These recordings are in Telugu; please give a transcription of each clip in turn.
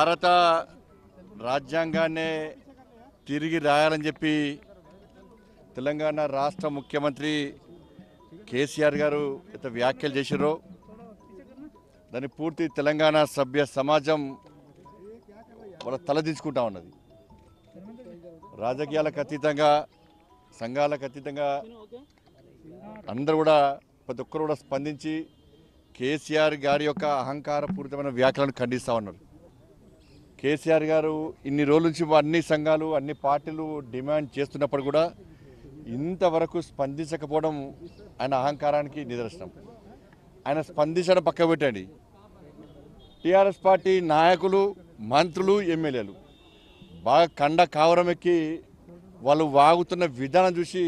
భారత రాజ్యాంగాన్నే తిరిగి రాయాలని చెప్పి తెలంగాణ రాష్ట్ర ముఖ్యమంత్రి కేసీఆర్ గారు ఎంత వ్యాఖ్యలు చేసిరో దాన్ని పూర్తి తెలంగాణ సభ్య సమాజం వాళ్ళ తలదించుకుంటా ఉన్నది. రాజకీయాలకు అతీతంగా సంఘాలకు అతీతంగా అందరూ కూడా ప్రతి ఒక్కరు కూడా స్పందించి కేసీఆర్ గారి యొక్క అహంకారపూరితమైన వ్యాఖ్యలను ఖండిస్తూ ఉన్నారు. కేసీఆర్ గారు ఇన్ని రోజుల నుంచి అన్ని సంఘాలు అన్ని పార్టీలు డిమాండ్ చేస్తున్నప్పుడు కూడా ఇంతవరకు స్పందించకపోవడం ఆయన అహంకారానికి నిదర్శనం. ఆయన స్పందించడం పక్క పెట్టండి. టీఆర్ఎస్ పార్టీ నాయకులు మంత్రులు ఎమ్మెల్యేలు బాగా కండ కావరం ఎక్కి వాళ్ళు వాగుతున్న విధానం చూసి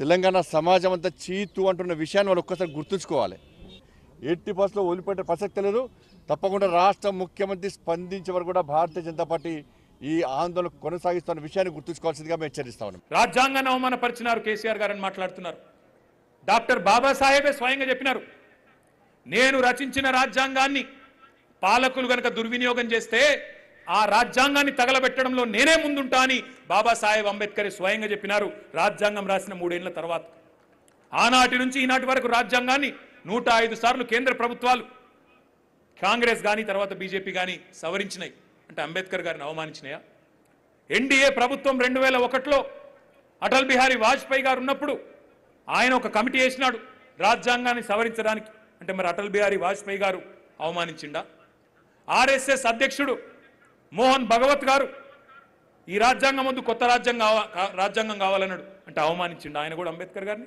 తెలంగాణ సమాజం అంతా చీతు అంటున్న విషయాన్ని వాళ్ళు ఒక్కసారి గుర్తుంచుకోవాలి. ఎట్టి బస్సులో వదిలిపెట్టే ప్రసక్తి లేదు. తప్పకుండా రాష్ట్ర ముఖ్యమంత్రి స్పందించే వరకు కూడా భారతీయ జనతా పార్టీ ఈ ఆందోళన కొనసాగిస్తున్న విషయాన్ని గుర్తుంచుకోవాల్సిందిగా మేము హెచ్చరిస్తా ఉన్నాం. రాజ్యాంగాన్ని అవమానపరిచినారు కేసీఆర్ గారని మాట్లాడుతున్నారు. డాక్టర్ బాబాసాహెబే స్వయంగా చెప్పినారు. నేను రచించిన రాజ్యాంగాన్ని పాలకులు గనక దుర్వినియోగం చేస్తే ఆ రాజ్యాంగాన్ని తగలబెట్టడంలో నేనే ముందుంటా అని బాబాసాహెబ్ అంబేద్కర్ స్వయంగా చెప్పినారు. రాజ్యాంగం రాసిన మూడేళ్ళ తర్వాత. ఆనాటి నుంచి ఈనాటి వరకు రాజ్యాంగాన్ని నూట ఐదు సార్లు కేంద్ర ప్రభుత్వాలు కాంగ్రెస్ కానీ తర్వాత బీజేపీ కానీ సవరించినాయి. అంటే అంబేద్కర్ గారిని అవమానించినాయా? ఎన్డీఏ ప్రభుత్వం రెండు వేల ఒకటిలో అటల్ బిహారీ వాజ్పేయి గారు ఉన్నప్పుడు ఆయన ఒక కమిటీ వేసినాడు రాజ్యాంగాన్ని సవరించడానికి. అంటే మరి అటల్ బిహారీ వాజ్పేయి గారు అవమానించిండా? ఆర్ఎస్ఎస్ అధ్యక్షుడు మోహన్ భగవత్ గారు ఈ రాజ్యాంగం ముందు కొత్త రాజ్యాంగం రాజ్యాంగం కావాలన్నాడు. అంటే అవమానించిండు ఆయన కూడా అంబేద్కర్ గారిని?